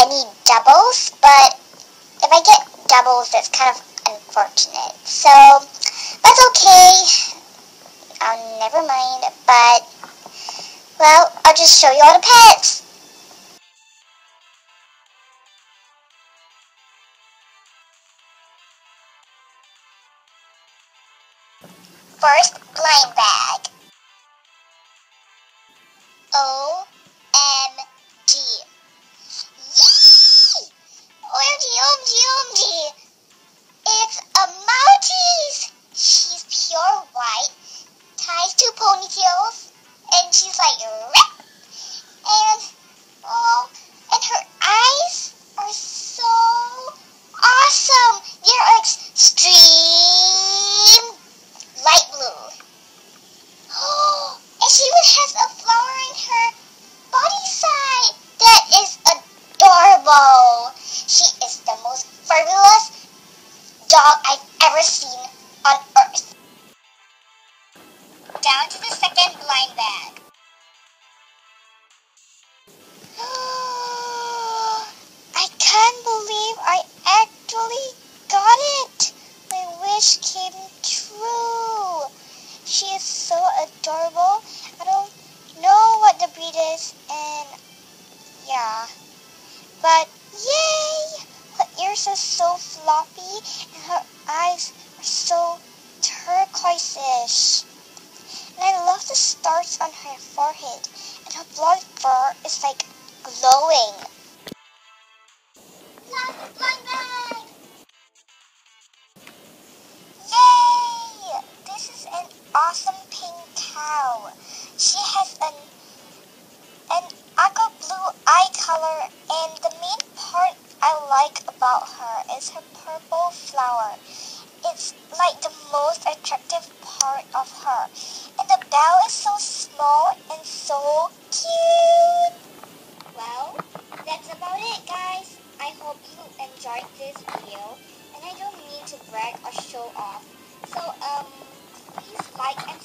any doubles, but if I get doubles, that's kind of unfortunate. So, that's okay. I'll never mind, but, well, I'll just show you all the pets. First, blind bag. O M she's like, Rip! and oh, and her eyes are so awesome. They're extreme light blue. Oh, and she even has a wish came true. She is so adorable. I don't know what the breed is, and yeah. But yay! Her ears are so floppy, and her eyes are so turquoise-ish. And I love the stars on her forehead, and her blonde fur is like glowing. Like about her is her purple flower. It's like the most attractive part of her. And the bell is so small and so cute. Well, that's about it guys. I hope you enjoyed this video and I don't mean to brag or show off. So um please like and